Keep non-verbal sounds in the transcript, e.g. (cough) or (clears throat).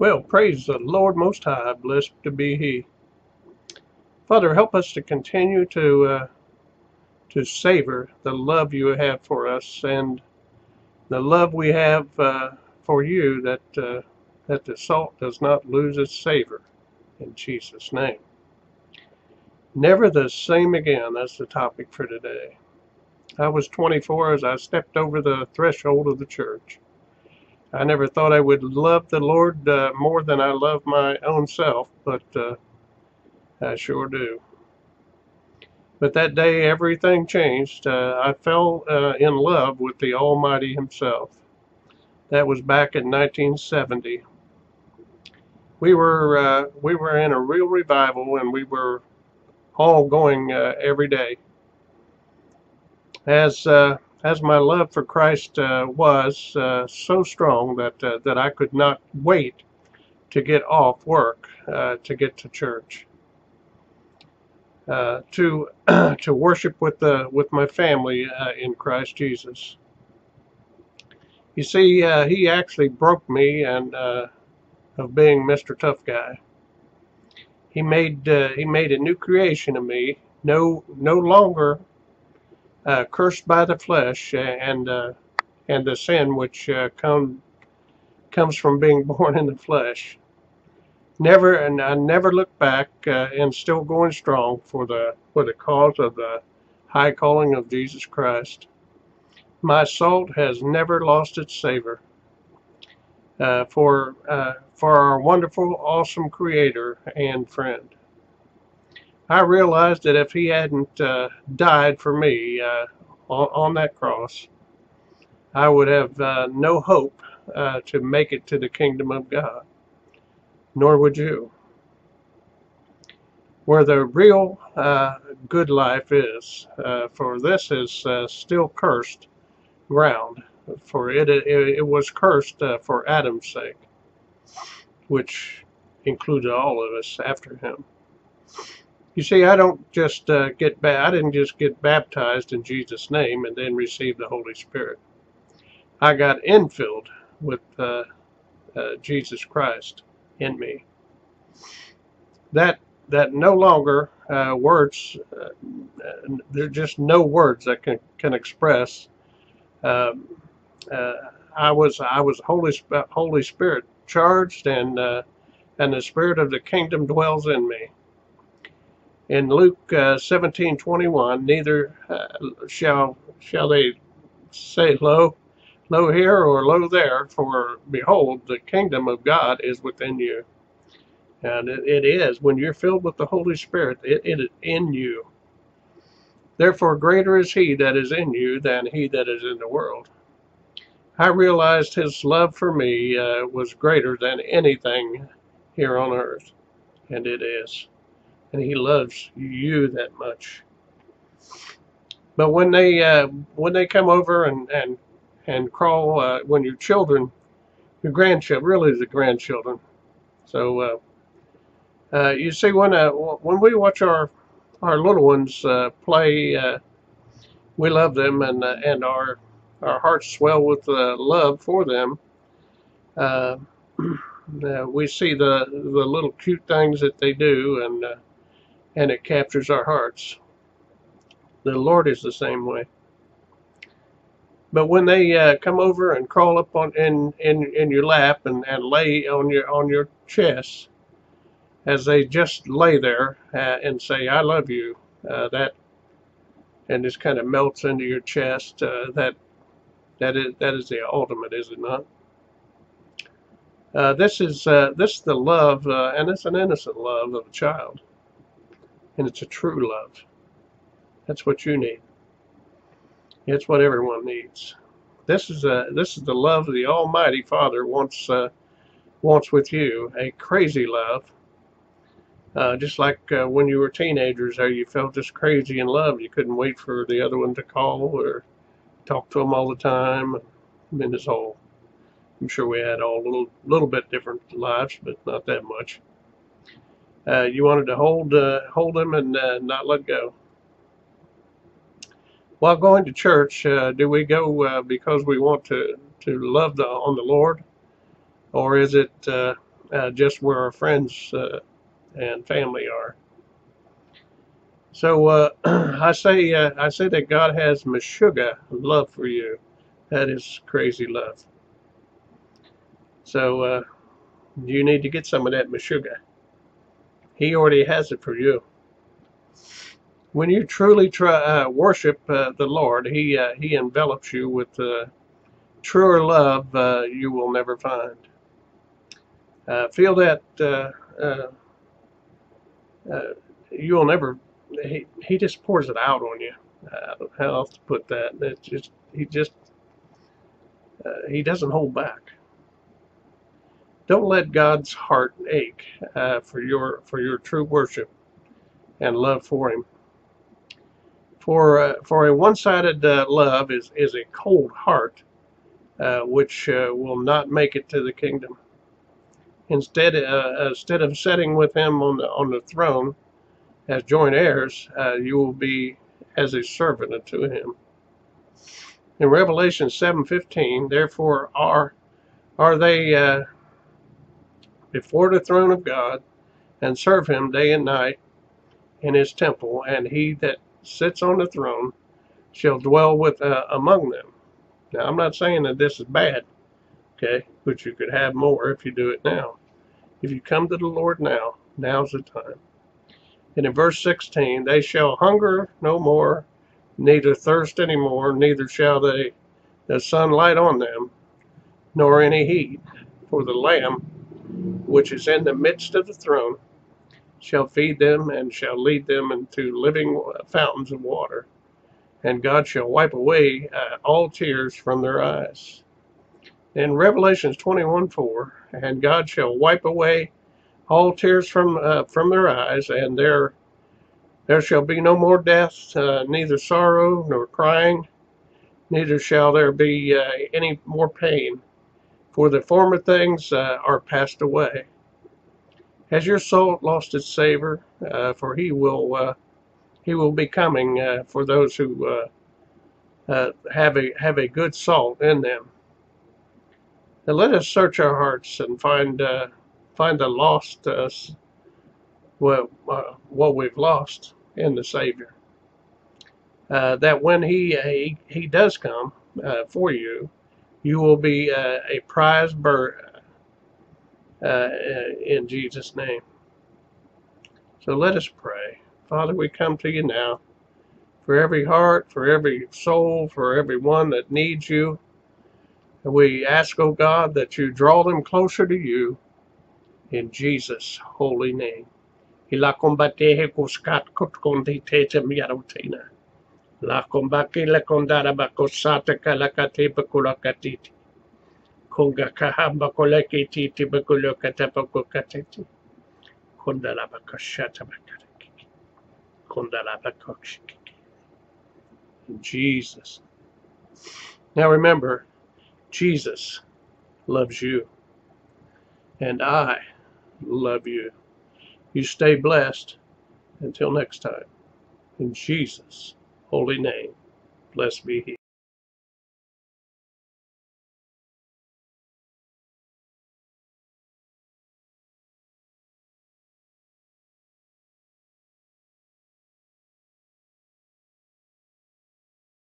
Well, praise the Lord Most High, blessed to be He. Father, help us to continue to uh, to savor the love you have for us and the love we have uh, for you that uh, that the salt does not lose its savor. In Jesus' name. Never the same again. That's the topic for today. I was 24 as I stepped over the threshold of the church. I never thought I would love the Lord uh, more than I love my own self, but uh, I sure do. But that day, everything changed. Uh, I fell uh, in love with the Almighty Himself. That was back in 1970. We were uh, we were in a real revival, and we were all going uh, every day. As as my love for Christ uh, was uh, so strong that uh, that I could not wait to get off work uh, to get to church, uh, to (clears throat) to worship with the with my family uh, in Christ Jesus. You see, he actually broke me and of being Mr. Tough Guy. He made he made a new creation of me. No no longer uh, cursed by the flesh and uh, and the sin which uh, come comes from being (laughs) born in the flesh. Never and I never look back uh, and still going strong for the for the cause of the high calling of Jesus Christ. My salt has never lost its savor. Uh, for uh, for our wonderful, awesome Creator and friend. I realized that if he hadn't uh, died for me uh, on, on, that cross, I would have uh, no hope uh, to make it to the kingdom of God. Nor would you. Where the real uh, good life is, for this is still cursed ground, for it, it, it was cursed for Adam's sake, which included all of us after him. You see, I don't just uh, get ba- I didn't just get baptized in Jesus' name and then receive the Holy Spirit. I got infilled with uh, uh, Jesus Christ in me. That that no longer uh, words. Uh, there are just no words that can can express. Um, uh, I was I was Holy Holy Spirit charged, and and the Spirit of the Kingdom dwells in me in Luke uh, 17:21, neither uh, shall shall they say lo, lo here or lo there, for behold, the kingdom of God is within you. And it, it is when you're filled with the Holy Spirit, it, it is in you. Therefore, greater is He that is in you than he that is in the world. I realized His love for me uh, was greater than anything here on earth, and it is and he loves you that much. But when they uh, when they come over and and and crawl uh, when your children, your grandchildren, really the grandchildren. So uh, uh you see when uh, when we watch our our little ones uh, play, we love them and and our our hearts swell with love for them. (clears throat) we see the the little cute things that they do and and it captures our hearts. The Lord is the same way. But when they uh, come over and crawl up on in in, in your lap and, and lay on your on your chest, as they just lay there uh, and say, "I love you," uh, that and just kind of melts into your chest. Uh, that that is that is the ultimate, is it not? Uh, this is uh, this is the love, and it's an innocent love of a child and it's a true love. That's what you need. It's what everyone needs. This is a this is the love the Almighty Father wants uh, wants with you. A crazy love. Uh, just like uh, when you were teenagers, how you felt just crazy in love. You couldn't wait for the other one to call or talk to them all the time. And this whole, I'm sure we had all a little, little bit different lives, but not that much uh, you wanted to hold uh, hold them and uh, not let go. While going to church, uh, do we go uh, because we want to to love the, on the Lord, or is it uh, just where our friends and family are. So (clears throat) I say I say that God has meshuga love for you. That is crazy love. So you need to get some of that meshuga. He already has it for you. When you truly try, uh, worship uh, the Lord, He uh, He envelops you with truer love you will never find. feel that you'll never he, he just pours it out on you. Uh, how else to put that? It just he just uh, he doesn't hold back. Don't let God's heart ache uh, for your for your true worship and love for Him. For uh, for a one-sided uh, love is is a cold heart, uh, which will not make it to the kingdom. Instead, instead of sitting with Him on the on the throne as joint heirs, uh, you will be as a servant unto him. In Revelation 7:15, therefore are are they uh, before the throne of God, and serve him day and night in his temple, and he that sits on the throne shall dwell with uh, among them. Now, I'm not saying that this is bad, okay, but you could have more if you do it now. If you come to the Lord now, now's the time. And in verse 16, they shall hunger no more, neither thirst any more, neither shall they the sun light on them, nor any heat. For the Lamb, which is in the midst of the throne, shall feed them and shall lead them into living fountains of water. And God shall wipe away uh, all tears from their eyes. In Revelations 21 4, and God shall wipe away all tears from uh, from their eyes, and there there shall be no more death, uh, neither sorrow nor crying, neither shall there be uh, any more pain, for the former things uh, are passed away. Has your soul lost its savor? Uh, for he will uh, he will be coming for those who have a have a good salt in them. Now let us search our hearts and find find the lost uh, well, uh, what we've lost in the Savior. Uh, that when he, uh, he he does come uh, for you, you will be uh, a prize bird in Jesus' name. So let us pray. Father, we come to you now for every heart, for every soul, for every one that needs you. And we ask, oh God, that you draw them closer to you in Jesus' holy name. La kombaki la kondara bakosata kalakate bakulakatiti. Konga kahamba koleki titi bakulokatapako katiti. Kondala bakashata bakariki. Kondala bakokshiki. Jesus. Now remember, Jesus loves you. And I love you. You stay blessed. Until next time. In Jesus' holy name, blessed be He.